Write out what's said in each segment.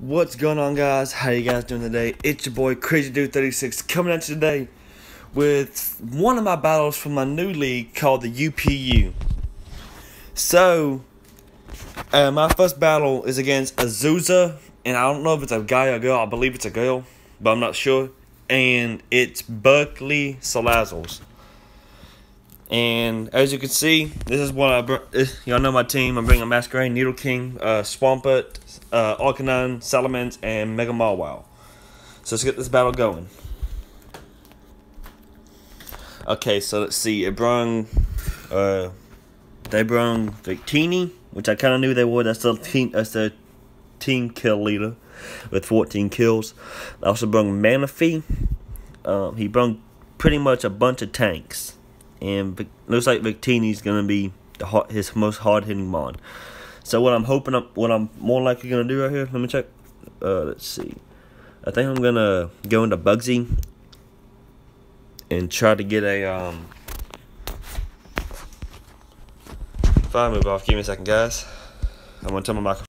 What's going on, guys? How you guys doing today? It's your boy Crazy Dude 36 coming at you today with one of my battles from my new league called the UPU. So, uh, my first battle is against Azusa, and I don't know if it's a guy or girl. I believe it's a girl, but I'm not sure. And it's Buckley Salazars. And as you can see, this is what I br- y'all know my team. I'm bringing Masquerain, Needle King, uh, Swampert, uh, Arcanine, Salamence, and Mega Mawile. So let's get this battle going. Okay, so let's see. It brung, uh, they brung Victini, which I kind of knew they would. That's the team. That's the team kill leader with 14 kills. They also brung Manaphy. Um, he brung pretty much a bunch of tanks and looks like Victini's gonna be hard, his most hard hitting mod. So what I'm hoping, I'm, what I'm more likely gonna do right here. Let me check. Uh, let's see. I think I'm gonna go into Bugsy and try to get a um. Fire move off. Give me a second, guys. I'm gonna turn my microphone.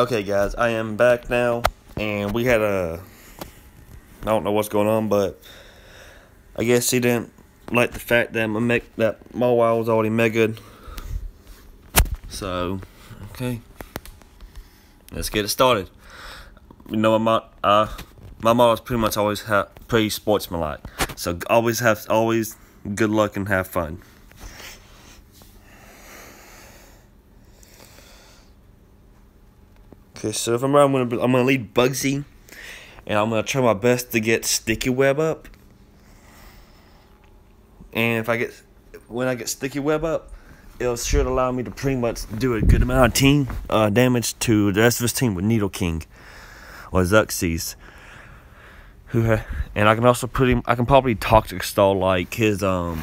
Okay, guys, I am back now, and we had a. I don't know what's going on, but I guess he didn't like the fact that my me- that my Mawile was already mega. Good. So, okay, let's get it started. You know, my uh, my motto's pretty much always have pretty sportsmanlike, so always have always good luck and have fun. Okay, so if I'm right, I'm gonna I'm gonna lead Bugsy, and I'm gonna try my best to get Sticky Web up. And if I get when I get Sticky Web up, it'll should allow me to pretty much do a good amount of team uh, damage to the rest of his team with Needle King or Zuxis. Who and I can also put him. I can probably toxic stall like his um.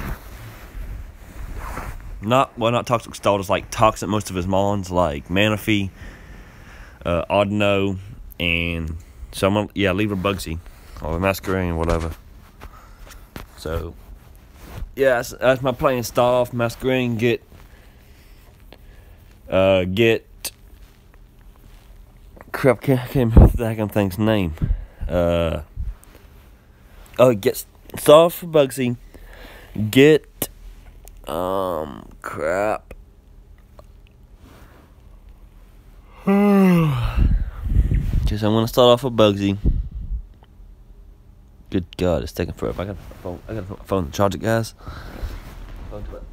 Not well, not toxic stall. Just like toxic most of his mons like Manaphy uh, Audino, and so I'm gonna, yeah, leave her Bugsy or Masquerain, whatever. So, yeah, that's, that's my plan. Start off Masquerain, get, uh, get, crap, can't, can't remember the second thing's name. Uh, oh, get, start off for Bugsy, get, um, crap. Just I'm gonna start off with Bugsy. Eh? Good God, it's taking forever. I got a phone. I got a phone. Charge it, guys. Phone to it.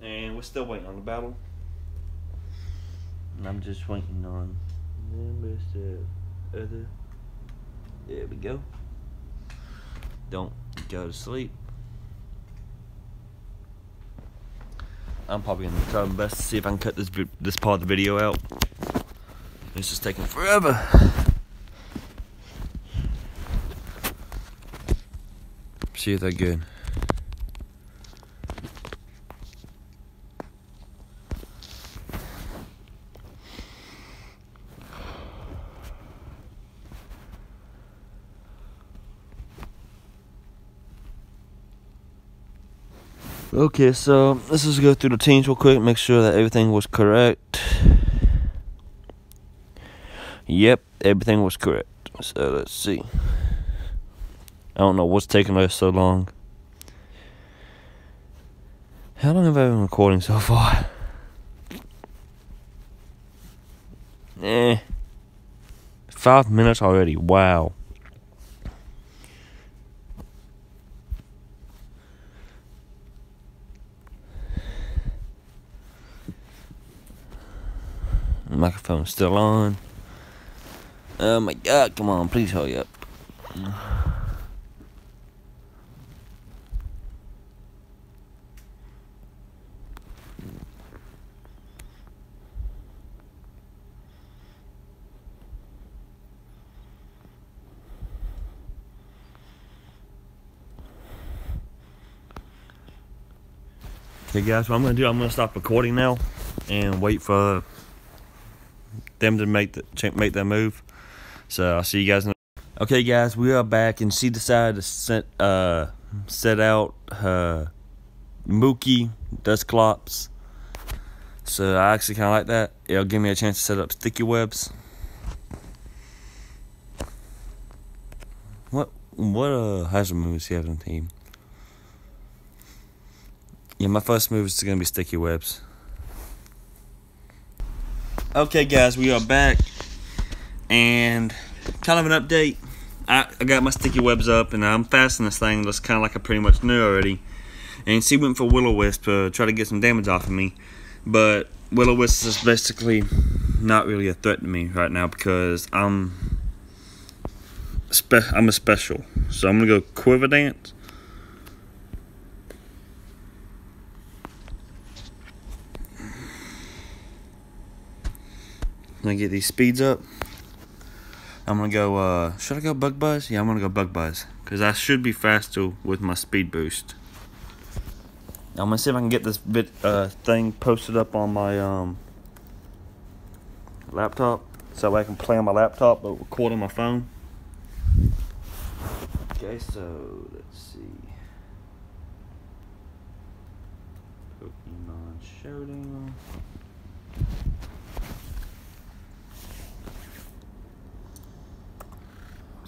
And we're still waiting on the battle. And I'm just waiting on Mr. Other. There we go. Don't go to sleep. I'm probably gonna try my best to see if I can cut this this part of the video out. It's just taking forever. See if they're good. Okay, so let's just go through the teams real quick, make sure that everything was correct. Yep, everything was correct. So let's see. I don't know what's taking us so long. How long have I been recording so far? Eh. five minutes already. Wow. Microphone's still on. Oh my god, come on, please hurry up. Okay, guys, what I'm gonna do, I'm gonna stop recording now and wait for them to make the make that move. So I'll see you guys. In the okay, guys, we are back, and she decided to set uh set out her Mookie Dusclops. So I actually kind of like that. It'll give me a chance to set up sticky webs. What what uh hazard moves he have on the team? Yeah, my first move is going to be sticky webs. Okay, guys, we are back. And kind of an update. I, I got my sticky webs up, and I'm fastening this thing that's kind of like I pretty much knew already. And she went for Will-O-Wisp to try to get some damage off of me. But Will-O-Wisp is basically not really a threat to me right now because I'm I'm a special. So I'm to go Quiver Dance. Gonna get these speeds up. I'm gonna go, uh, should I go Bug Buzz? Yeah, I'm gonna go Bug Buzz. Because I should be faster with my speed boost. I'm gonna see if I can get this bit, uh, thing posted up on my, um, laptop. So I can play on my laptop, but record on my phone. Okay, so, let's see. Pokemon Showdown.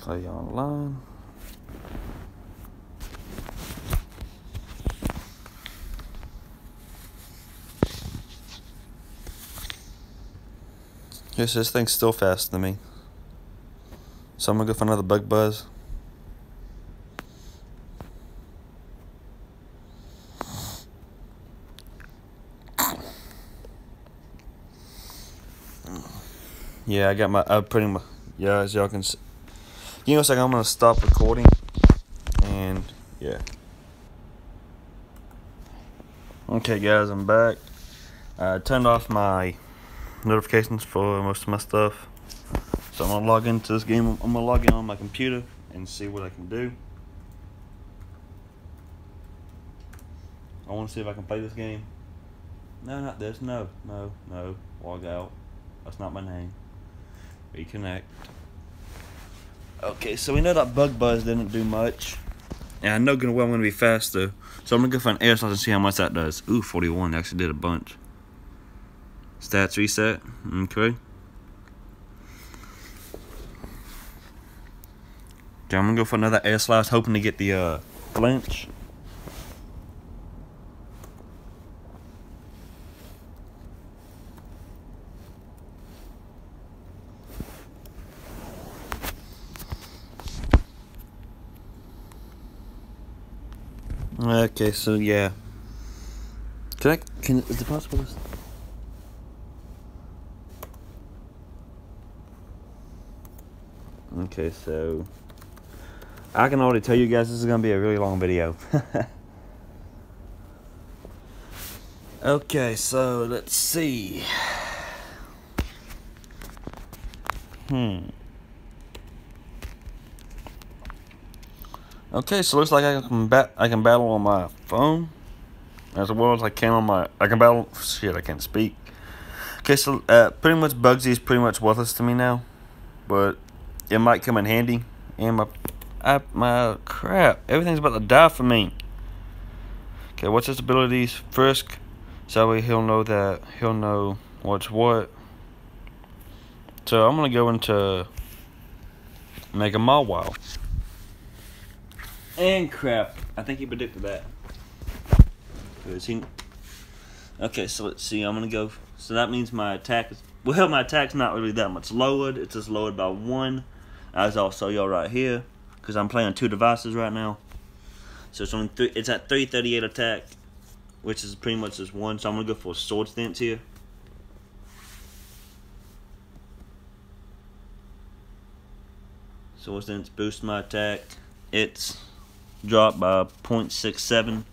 Play online. Yes, this thing's still faster than me. So I'm gonna go for another bug buzz. Yeah, I got my, I pretty much, yeah, as y'all can see. Give me a second, I'm gonna stop recording. And yeah. Okay guys, I'm back. I turned off my notifications for most of my stuff. So I'm gonna log into this game. I'm gonna log in on my computer and see what I can do. I wanna see if I can play this game. No, not this. No, no, no. Log out. That's not my name. Reconnect. Okay, so we know that Bug Buzz didn't do much. And I know gonna well I'm gonna be faster. So I'm gonna go find air slash and see how much that does. Ooh, 41 actually did a bunch. Stats reset. Okay. Okay, I'm gonna go for another air slash, hoping to get the uh, flinch. Okay, so yeah. Can I, can, is it possible to... Okay, so... I can already tell you guys this is going to be a really long video. okay, so let's see. Hmm. Okay, so looks like I can bat I can battle on my phone as well as I can on my I can battle shit I can't speak. Okay, so uh, pretty much Bugsy is pretty much worthless to me now, but it might come in handy. And my I, my crap, everything's about to die for me. Okay, what's his abilities? Frisk, so he'll know that he'll know what's what. So I'm gonna go into Mega Mawile. And crap. I think he predicted that. He. Okay, so let's see. I'm gonna go. So that means my attack is well, my attack's not really that much lowered. It's just lowered by one, as I'll show y'all right here, because I'm playing two devices right now. So it's only three, it's at 338 attack, which is pretty much just one. So I'm gonna go for a Swords Dance here. Swords Dance boost my attack. It's dropped by 0.67.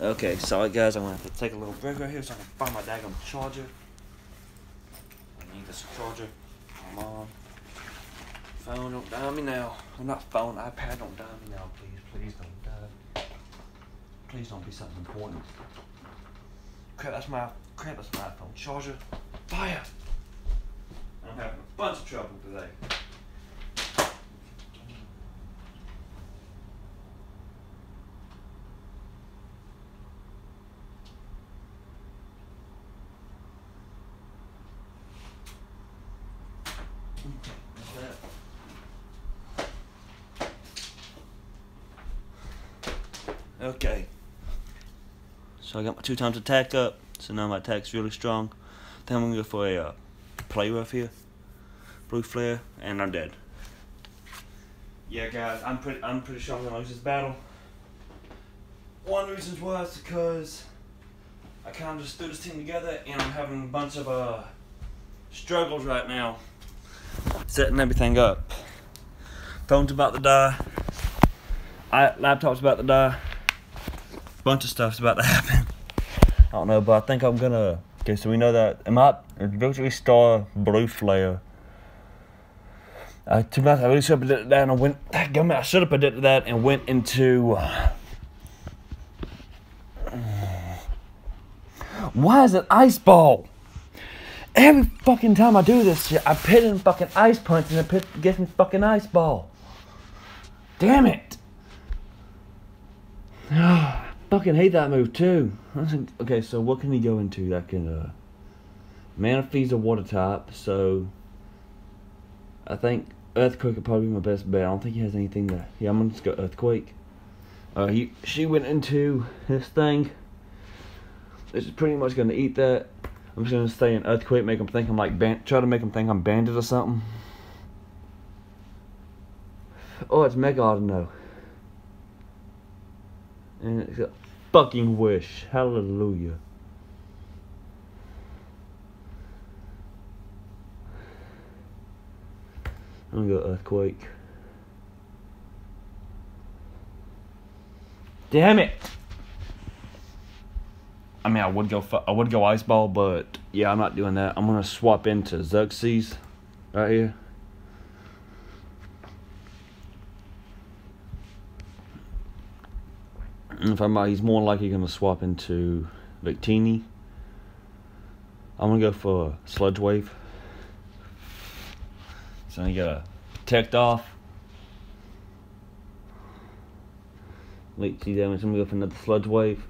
Okay, sorry guys, I'm gonna have to take a little break right here so I can find my daggum charger. I need this charger. Come on. Phone, don't die me now. I'm not phone, iPad, don't die me now, please. Please don't die. Please don't be something important. Crap, that's my crap, that's my iPhone charger. Fire! I'm having a bunch of trouble today. Okay. So I got my two times attack up. So now my attack's really strong. Then I'm gonna go for a uh, play rough here. Blue flare, and I'm dead. Yeah, guys, I'm pretty, I'm pretty sure I'm gonna lose this battle. One reason why is because I kind of just threw this team together, and I'm having a bunch of uh struggles right now, setting everything up. Phone's about to die. I, laptop's about to die bunch of stuff's about to happen. I don't know, but I think I'm gonna. Okay, so we know that. Am I Victory Star Blue Flare? Uh, to be honest, I really should have predicted that, and I went. I should have predicted that and went into. Uh, why is it ice ball? Every fucking time I do this shit, I pit in fucking ice punch and it gets me fucking ice ball. Damn it. Fucking hate that move too. Okay, so what can he go into that can uh Manaphy's a water type, so I think Earthquake would probably be my best bet. I don't think he has anything that yeah, I'm gonna just go Earthquake. Uh he she went into this thing. It's pretty much gonna eat that. I'm just gonna stay in Earthquake, make them think I'm like band try to make them think I'm banded or something. Oh, it's Mega Audino. And it's a fucking wish. Hallelujah. I'm gonna go earthquake. Damn it! I mean, I would go. I would go ice ball, but yeah, I'm not doing that. I'm gonna swap into Xerxes right here. if I'm he's more likely to swap into Victini. I'm to go for Sludge Wave. So I got a protect off. See damage. I'm to go for another Sludge Wave.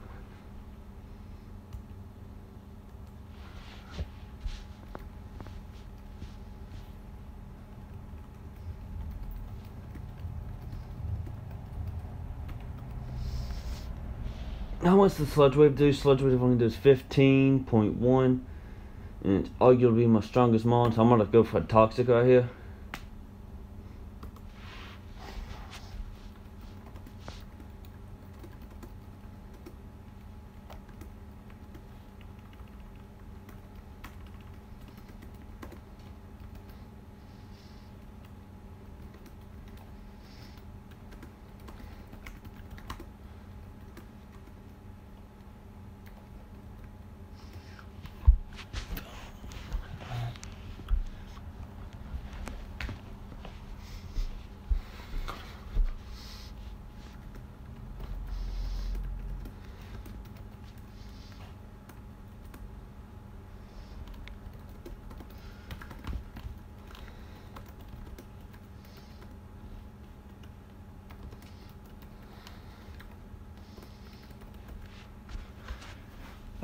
Much does Sludge Wave do? Sludge Wave only does 15.1. And it's arguably my strongest mon, so I'm gonna go for a Toxic right here.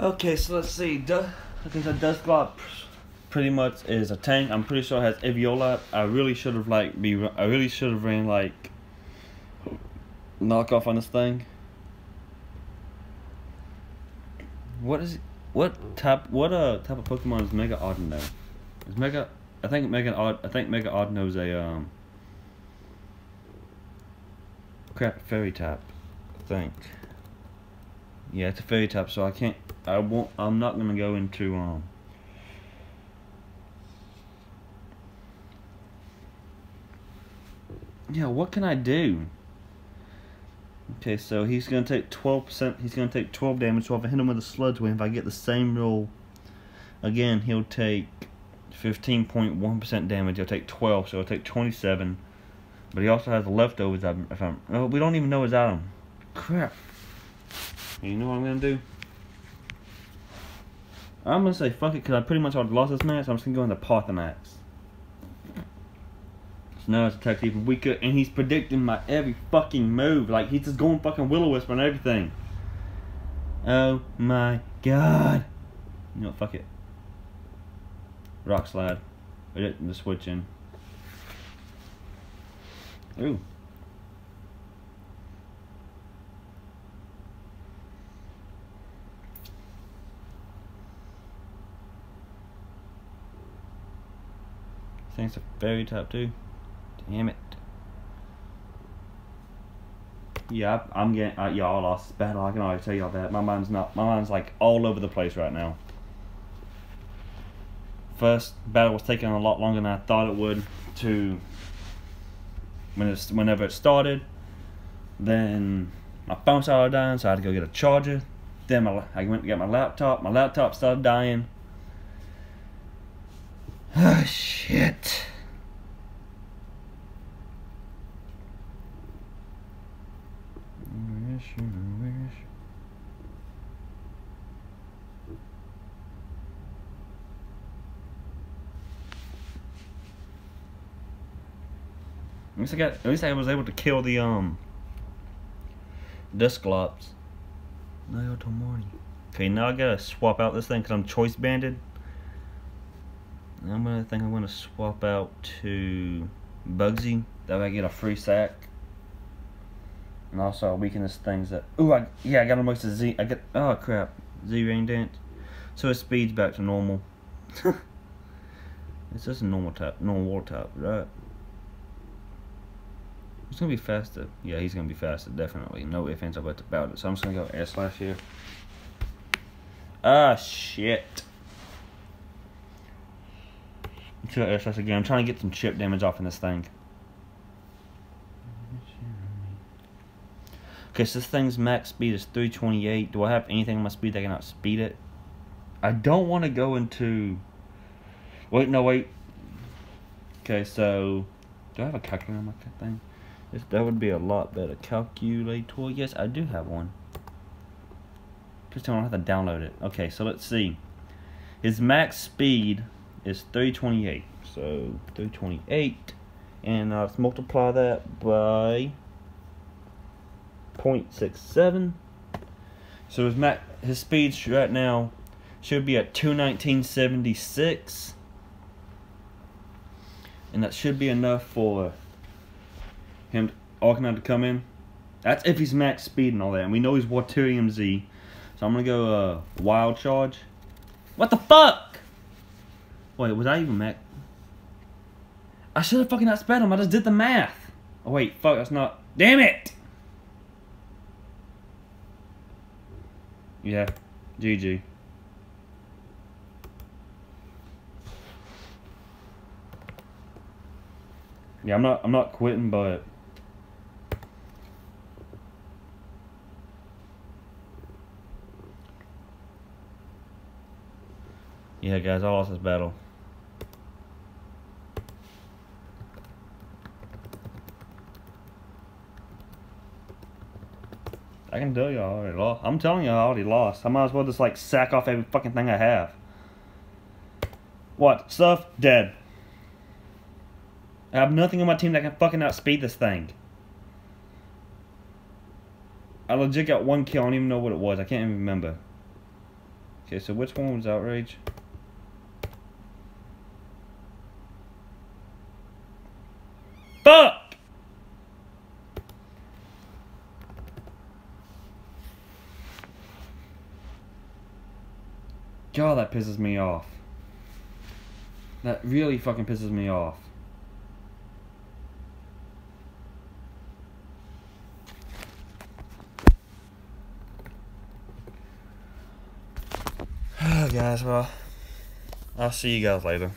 Okay, so let's see. Du- I think the Dusclops pretty much is a tank. I'm pretty sure it has Eviolite. I really should have like be. I really should have ran like knockoff on this thing. What is what type? What uh type of Pokemon is Mega Audino? Is Mega? I think Mega Odd. I think Mega Odd knows a um. Crap, fairy type. I think. Yeah, it's a fairy type, so I can't. I won't. I'm not gonna go into um. Yeah, what can I do? Okay, so he's gonna take twelve percent. He's gonna take twelve damage. So if I hit him with a sludge wave, if I get the same roll, again he'll take fifteen point one percent damage. He'll take twelve, so he'll take twenty-seven. But he also has leftovers. If I'm, oh, we don't even know his item. Crap. You know what I'm gonna do? I'm gonna say fuck it because I pretty much already lost this match. So I'm just gonna go into Parthenax. So now his attack's even weaker, and he's predicting my every fucking move. Like he's just going fucking Will-O-Wisp and everything. Oh my god. You know what, fuck it. Rock slide. The switch in. Ooh. Thanks are very tap too. Damn it. Yeah, I'm getting. Uh, y'all lost battle. I can already tell y'all that. My mind's not. My mind's like all over the place right now. First battle was taking a lot longer than I thought it would to when it's whenever it started. Then my phone started dying, so I had to go get a charger. Then my, I went to get my laptop. My laptop started dying. Shit. Where is she? Where is she? At least I got. At least I was able to kill the um. Dusclops. Okay, now I gotta swap out this thing because I'm choice banded. I'm gonna think I'm gonna swap out to Bugsy. That way I get a free sack. And also I weaken this things that ooh I yeah I got almost a Z I got oh crap Z rain dance. So his speed's back to normal. it's just a normal type normal water type, right? He's gonna be faster. Yeah, he's gonna be faster, definitely. No ifs, ands, or buts about it. So I'm just gonna go S slash here. Ah shit. Slash again. I'm trying to get some chip damage off in this thing. Okay, so this thing's max speed is 328. Do I have anything on my speed that can outspeed it? I don't want to go into... Wait, no, wait. Okay, so... Do I have a calculator on my thing? That would be a lot better. Calculator. Yes, I do have one. Just don't have to download it. Okay, so let's see. His max speed is 328. So 328. And uh, let's multiply that by 0.67. So his max, his speed right now should be at 219.76. And that should be enough for him, Arcanine to come in. That's if he's max speed and all that. And we know he's Waterium Z. So I'm to go uh, Wild Charge. What the fuck? Wait, was I even max? I should have fucking outsped him. I just did the math. Oh, wait. Fuck, that's not... Damn it! Yeah. GG. Yeah, I'm not I'm not quitting, but Yeah, guys, I lost this battle. I can tell you I already lost. I'm telling you I already lost. I might as well just like sack off every fucking thing I have. What? Stuff? Dead. I have nothing on my team that can fucking outspeed this thing. I legit got one kill. I don't even know what it was. I can't even remember. Okay, so which one was Outrage? Fuck! God, that pisses me off. That really fucking pisses me off. guys, well, I'll see you guys later.